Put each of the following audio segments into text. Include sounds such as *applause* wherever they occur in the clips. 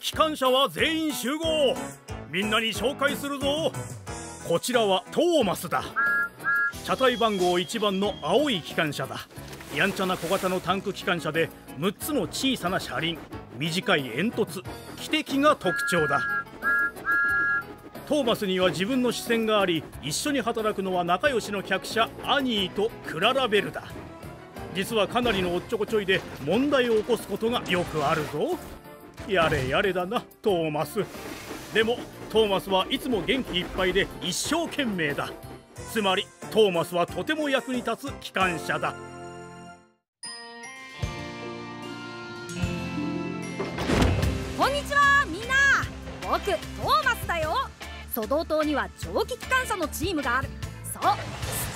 機関車は全員集合。みんなに紹介するぞ。こちらはトーマスだ。車体番号1番の青い機関車だ。やんちゃな小型のタンク機関車で6つの小さな車輪。短い煙突。汽笛が特徴だ。トーマスには自分の視線があり一緒に働くのは仲良しの客車アニーとクララベルだ。実はかなりのおっちょこちょいで問題を起こすことがよくあるぞ。やれやれだなトーマス。でもトーマスはいつも元気いっぱいで一生懸命だ。つまりトーマスはとても役に立つ機関車だ。こんにちはみんな。僕トーマスだよ。ソド島には蒸気機関車のチームがある。そう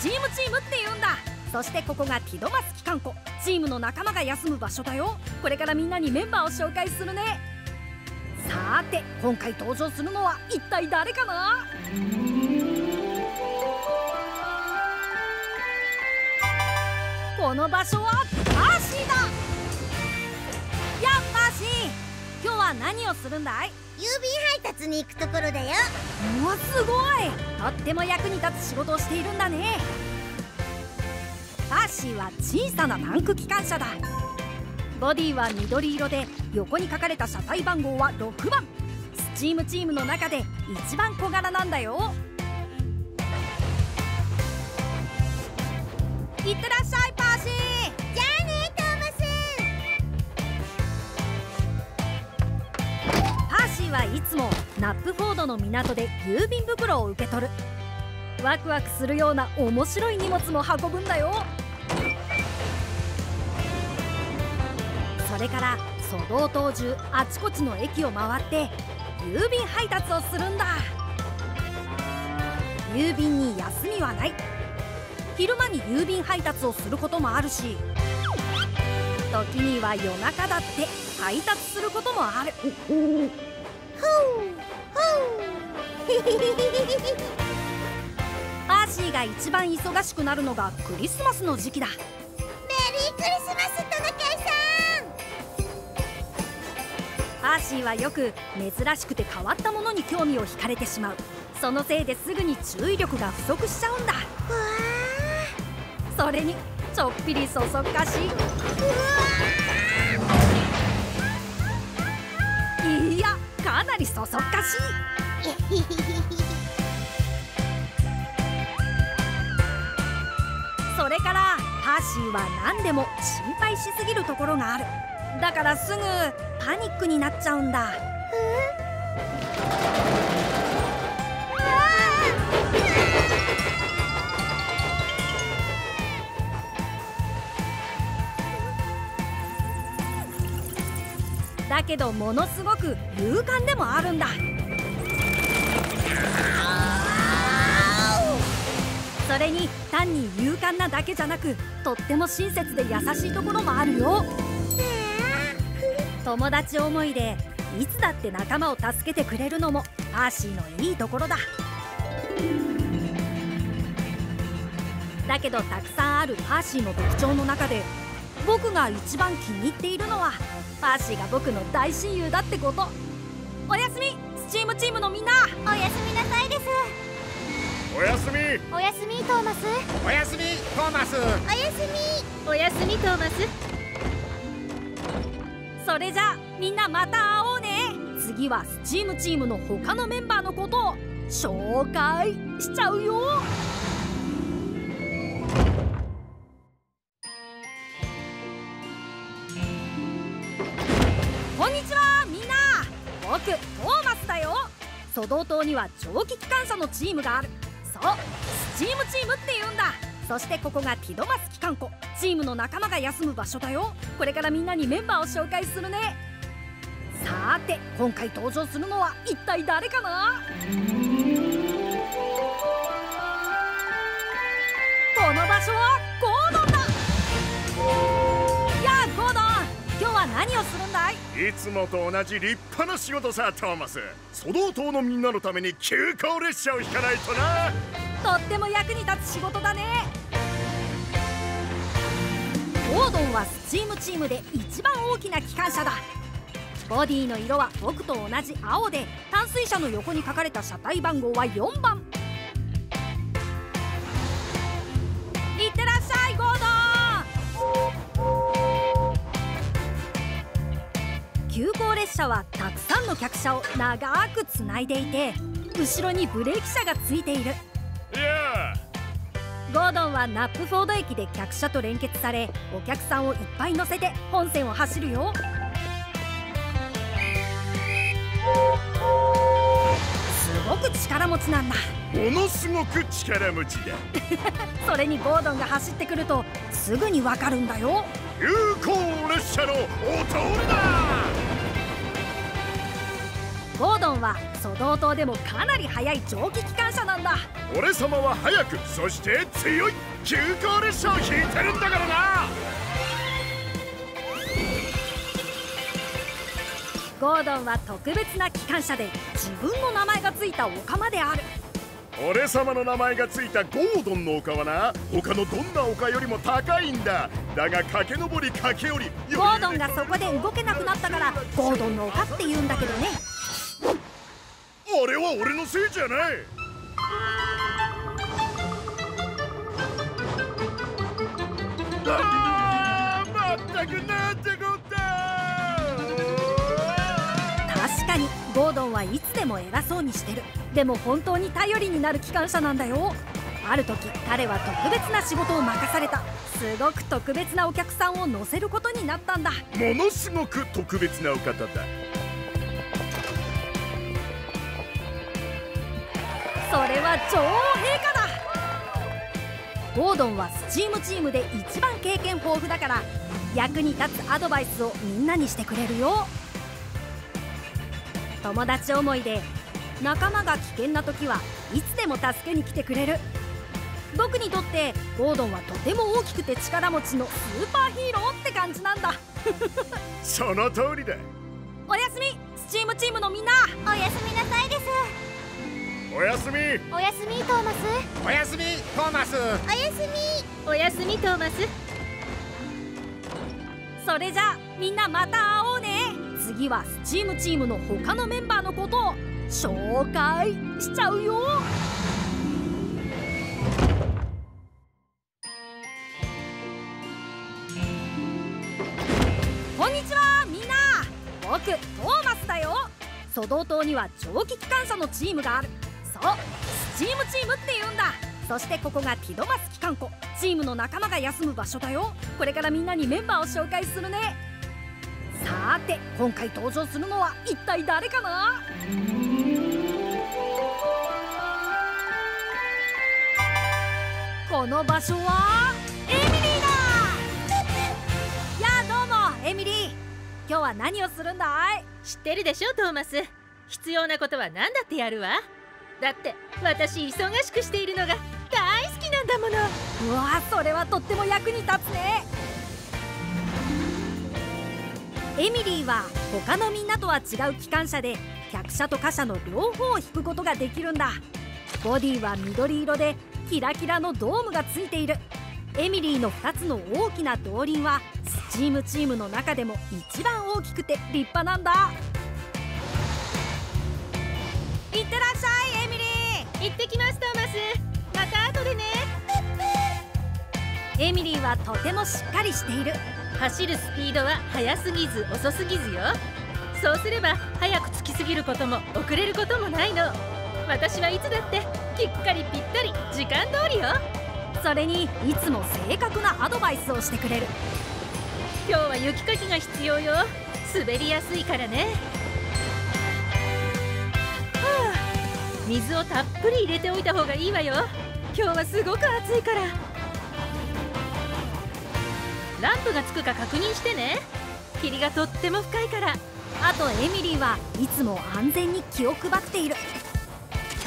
スチームチームって言うんだ。そしてここがティドマス機関庫。チームの仲間が休む場所だよ。これからみんなにメンバーを紹介するね。さーて今回登場するのは一体誰かな？この場所はパーシーだ。やっパーシー今日は何をするんだい？郵便配達に行くところだよ。うわすごい。とっても役に立つ仕事をしているんだねパーシーは小さなタンク機関車だ。ボディは緑色で横に書かれた車体番号は6番。スチームチームの中で一番小柄なんだよ。いってらっしゃいパーシー。じゃあねトーマス。パーシーはいつもナップフォードの港で郵便袋を受け取るワクワクするような面白い荷物も運ぶんだよ。それから蘇道島中あちこちの駅を回って郵便配達をするんだ。郵便に休みはない。昼間に郵便配達をすることもあるし時には夜中だって配達することもある。ほうパーシーが一番忙しくなるのがクリスマスの時期だ。メリークリスマストナカイさパーシーはよく珍しくて変わったものに興味を惹かれてしまう。そのせいですぐに注意力が不足しちゃうんだ。んわそれにちょっぴりそそっかし。いいやかなりそそっかし。いシーは何でも心配しすぎるところがある。だからすぐパニックになっちゃうんだ。だけどものすごく勇敢でもあるんだ。それに単に勇敢なだけじゃなくとっても親切で優しいところもあるよ。友達思いでいつだって仲間を助けてくれるのもパーシーのいいところだ。だけどたくさんあるパーシーの特徴の中で僕が一番気に入っているのはパーシーが僕の大親友だってこと。おやすみスチームチームのみんな。おやすみなさいです。おやすみ。おやすみトーマス。おやすみトーマス。おやすみ。おやすみトーマス。それじゃあみんなまた会おうね。次はスチームチームの他のメンバーのことを紹介しちゃうよ。こんにちはみんな。僕トーマスだよ。ソドー島には蒸気機関車のチームがあるそうスチームチームって言うんだ。そしてここがティドマス機関庫。チームの仲間が休む場所だよ。これからみんなにメンバーを紹介するね。さて今回登場するのは一体誰かな？何をするんだい？いつもと同じ立派な仕事さトーマス。ソドー島のみんなのために急行列車を引かないとな。とっても役に立つ仕事だね。ゴードンはスチームチームで一番大きな機関車だ。ボディの色は僕と同じ青で淡水車の横に書かれた車体番号は4番車はたくさんの客車を長くつないでいて後ろにブレーキ車がついている。ゴードンはナップフォード駅で客車と連結されお客さんをいっぱい乗せて本線を走るよ。すごく力持ちなんだ。ものすごく力持ちだ。*laughs* それにゴードンが走ってくるとすぐにわかるんだよ。有効列車のお通りだはソドー島でもかなり速い蒸気機関車なんだ。俺様は早くそして強い急行列車を引いてるんだからな。ゴードンは特別な機関車で自分の名前がついたオカマである。俺様の名前がついたゴードンの丘はな他のどんな丘よりも高いんだ。だが駆け上り駆け下りゴードンがそこで動けなくなったからゴードンの丘って言うんだけどねあれは俺のせいじゃない。あーまったくなんてこった。確かにゴードンはいつでも偉そうにしてる。でも本当に頼りになる機関車なんだよ。ある時彼は特別な仕事を任された。すごく特別なお客さんを乗せることになったんだ。ものすごく特別なお方だ女王陛下だ。ゴードンはスチームチームで一番経験豊富だから役に立つアドバイスをみんなにしてくれるよ。友達思いで仲間が危険な時はいつでも助けに来てくれる。僕にとってゴードンはとても大きくて力持ちのスーパーヒーローって感じなんだ。*laughs* その通りだ。おやすみスチームチームのみんな。おやすみなさいですおやすみ。おやすみトーマス。おやすみトーマス。おやすみおやすみトーマス。それじゃあみんなまた会おうね。次はスチームチームの他のメンバーのことを紹介しちゃうよ。こんにちはみんな。僕トーマスだよ。ソドー島には蒸気機関車のチームがあるスチームチームって言うんだ。そしてここがティドマス機関庫。チームの仲間が休む場所だよ。これからみんなにメンバーを紹介するね。さーて今回登場するのは一体誰かな？この場所はエミリーだ。やあどうもエミリー。今日は何をするんだい？知ってるでしょトーマス。必要なことは何だってやるわ。だって私忙しくしているのが大好きなんだもの。うわそれはとっても役に立つね。エミリーは他のみんなとは違う機関車で客車と貨車の両方を引くことができるんだ。ボディは緑色でキラキラのドームがついている。エミリーの2つの大きな動輪はスチームチームの中でも一番大きくて立派なんだ。いってらっしゃい。エミリー行ってきますトーマス。また後でね。エミリーはとてもしっかりしている。走るスピードは速すぎず遅すぎずよ。そうすれば早く着きすぎることも遅れることもないの。私はいつだってきっかりぴったり時間通りよ。それにいつも正確なアドバイスをしてくれる。今日は雪かきが必要よ。滑りやすいからね。水をたっぷり入れておいた方がいいわよ。今日はすごく暑いから。ランプがつくか確認してね。霧がとっても深いから。あとエミリーはいつも安全に気を配っている。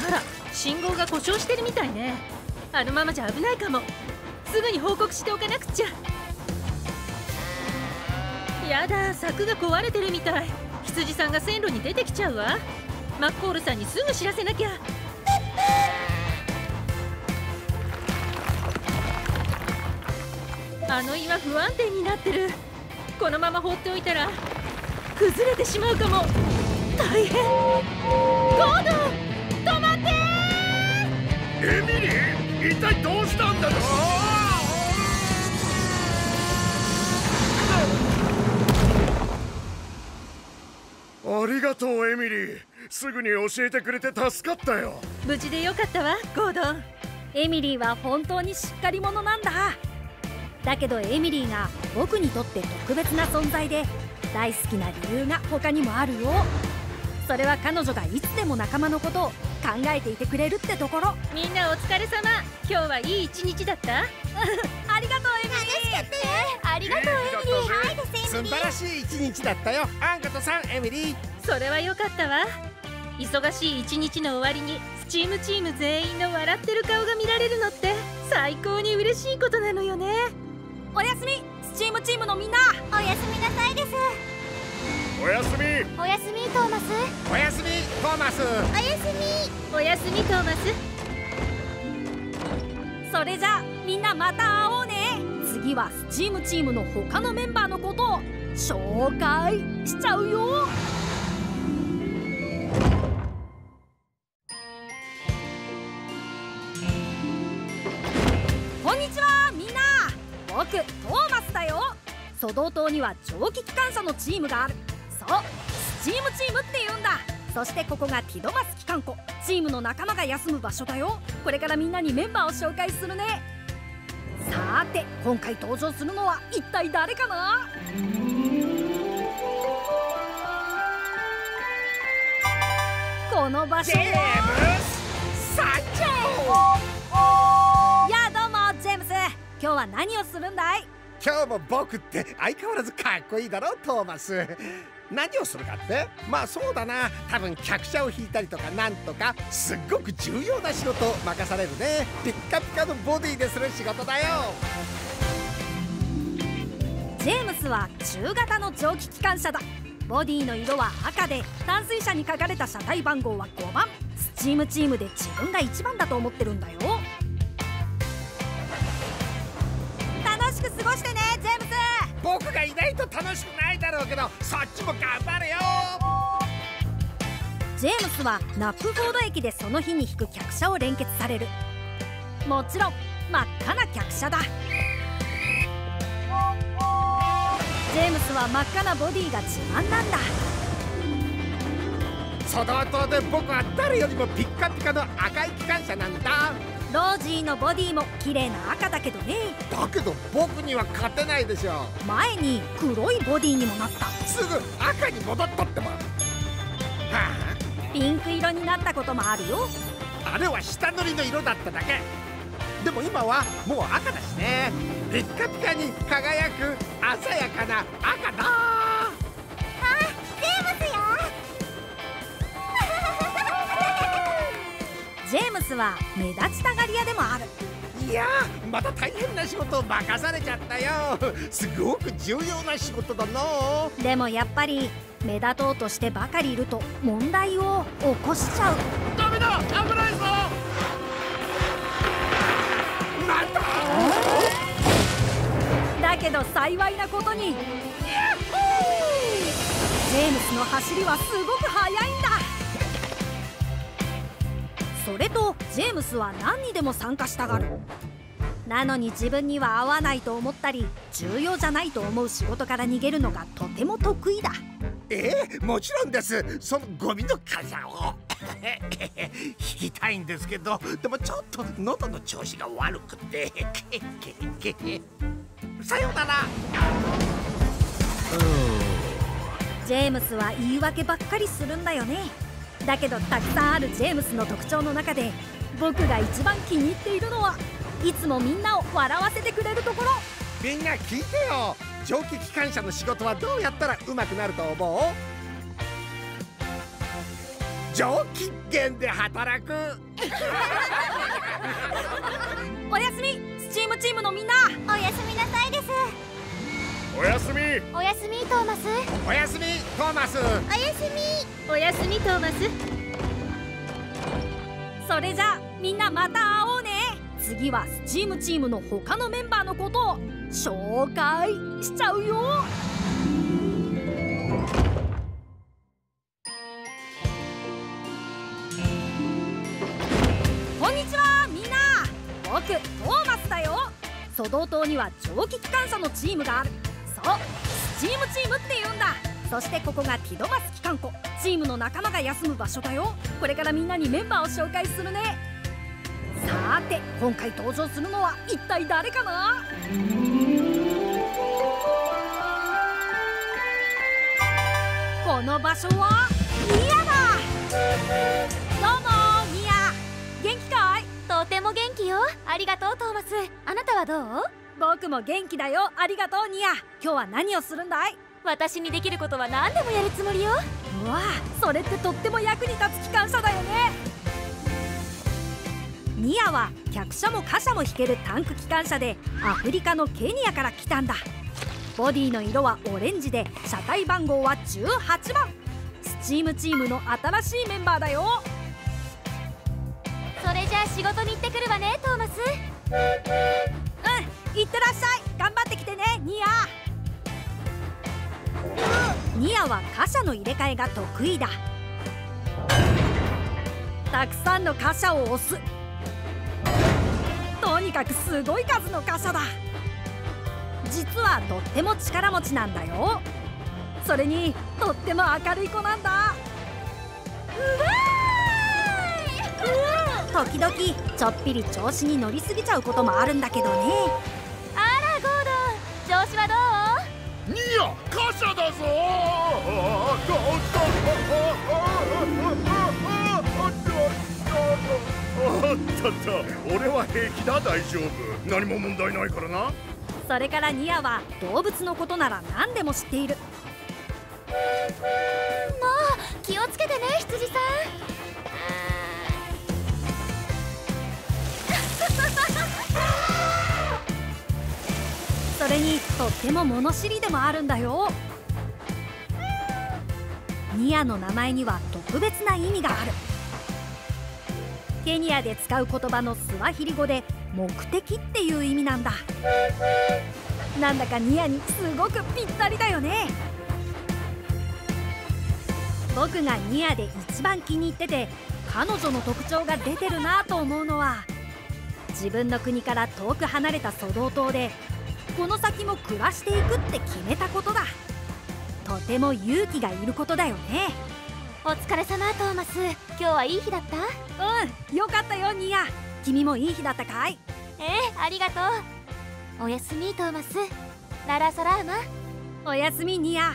あら信号が故障してるみたいね。あのままじゃ危ないかも。すぐに報告しておかなくちゃ。やだ柵が壊れてるみたい。羊さんが線路に出てきちゃうわマッコールさんにすぐ知らせなきゃ。あの岩不安定になってる。このまま放っておいたら崩れてしまうかも。大変。ゴードン止まってエミリー一体どうしたんだありがとうエミリーすぐに教えてくれて助かったよ。無事でよかったわゴードン。エミリーは本当にしっかり者なんだ。だけどエミリーが僕にとって特別な存在で大好きな理由が他にもあるよ。それは彼女がいつでも仲間のことを考えていてくれるってところ。みんなお疲れ様。今日はいい一日だった？*laughs* ありがとうエミリー。ありがとうエミリー。はいですエミリー素晴らしい一日だったよ。アンカトさんエミリー。それはよかったわ忙しい一日の終わりにスチームチーム全員の笑ってる顔が見られるのって最高に嬉しいことなのよね。おやすみスチームチームのみんなおやすみなさいです。おやすみ。おやすみトーマス。おやすみトーマス。おやすみ。おやすみトーマス。それじゃあみんなまた会おうね。次はスチームチームの他のメンバーのことを紹介しちゃうよソドー島には蒸気機関車のチームがある。そうスチームチームって言うんだ。そしてここがティドマス機関庫。チームの仲間が休む場所だよ。これからみんなにメンバーを紹介するね。さーて今回登場するのは一体誰かな？この場所。ジェームはス参上やあどうもジェームス。今日は何をするんだい？今日も僕って相変わらずかっこいいだろトーマス。*laughs* 何をするかって？まあそうだな。多分客車を引いたりとかなんとかすっごく重要な仕事を任されるね。ピッカピカのボディでする仕事だよ。ジェームスは中型の蒸気機関車だ。ボディの色は赤で淡水車に書かれた車体番号は5番。スチームチームで自分が1番だと思ってるんだよ。僕がいないと楽しくないだろうけどそっちも頑張れよ。ジェームスはナップフォード駅でその日に引く客車を連結される。もちろん真っ赤な客車だ。ジェームスは真っ赤なボディが自慢なんだ。その後で僕は誰よりもピッカピカの赤い機関車なんだロージーのボディも綺麗な赤だけどね。だけど僕には勝てないでしょ。前に黒いボディにもなった。すぐ赤に戻ったってばはピンク色になったこともあるよ。ああれは下塗りの色だっただけ。でも今はもう赤だしね。ピッカピカに輝く鮮やかな赤だスは目立ちたがり屋でもある。いやーまた大変な仕事を任されちゃったよ。*laughs* すごく重要な仕事だな。でもやっぱり目立とうとしてばかりいると問題を起こしちゃう。ダメだ危ないぞ。なんだだけど幸いなことに。ジェームスの走りはすごく速いんだそれとジェームスは何にでも参加したがる。なのに自分には合わないと思ったり重要じゃないと思う仕事から逃げるのがとても得意だ。ええもちろんです。そのゴミの傘を。*laughs* 引きたいんですけどでもちょっと喉の調子が悪くて。*laughs* さようなら。ジェームスは言い訳ばっかりするんだよねだけどたくさんあるジェームスの特徴の中で僕が一番気に入っているのはいつもみんなを笑わせてくれるところ。みんな聞いてよ。蒸気機関車の仕事はどうやったら上手くなると思う？蒸気源で働く。*laughs* おやすみ。スチームチームのみんな。おやすみなさいですおやすみ。おやすみトーマス。おやすみトーマス。おやすみ。おやすみトーマス。それじゃみんなまた会おうね。次はスチームチームの他のメンバーのことを紹介しちゃうよ。こんにちはみんな。僕トーマスだよ。ソド島には蒸気機関車のチームがある。そう。スチームチームって言うんだ。そしてここがティドマス機関庫チームの仲間が休む場所だよ。これからみんなにメンバーを紹介するね。さて今回登場するのは一体誰かな？この場所はニアだ。どうもニア元気かい？とても元気よ。ありがとうトーマス。あなたはどう？僕も元気だよ。ありがとうニア。今日は何をするんだい？私にできることは何でもやるつもりよ。うわあそれってとっても役に立つ機関車だよね。ニアは客車も貨車も引けるタンク機関車でアフリカのケニアから来たんだ。ボディの色はオレンジで車体番号は18番。スチームチームの新しいメンバーだよ。それじゃあ仕事に行ってくるわねトーマス。うんいってらっしゃい。頑張ってきてねニア。ニアは貨車の入れ替えが得意だ。たくさんの貨車を押す。とにかくすごい数の貨車だ。実はとっても力持ちなんだよ。それにとっても明るい子なんだ。時々ちょっぴり調子に乗りすぎちゃうこともあるんだけどね。貨車だぞあったった俺は平気だ。大丈夫。何も問題ないからな。それからニアは動物のことなら何でも知っている。もう気をつけてね羊さ *laughs* それにとっても物知りでもあるんだよ。ニアの名前には特別な意味がある。ケニアで使う言葉のスワヒリ語で目的っていう意味なんだ。なんだかニアにすごくぴったりだよね。僕がニアで一番気に入ってて彼女の特徴が出てるなと思うのは自分の国から遠く離れたソド島でこの先も暮らしていくって決めたことだ。とても勇気がいることだよね。んお疲れ様トーマス。今日はいい日だった？うんよかったよニア。君もいい日だったかい？ええありがとう。おやすみトーマス。ララサラーマ。おやすみニア。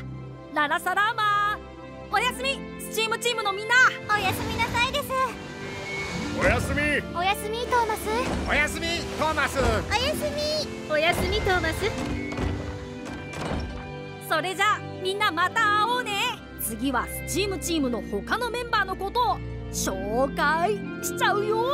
ララサラーマ。ーおやすみスチームチームのみんな。おやすみなさいです。おやすみ。おやすみトーマス。おやすみトーマス。おやすみ。おやすみトーマス。それじゃあみんなまた会おうね。次はスチームチームの他のメンバーのことを紹介しちゃうよ。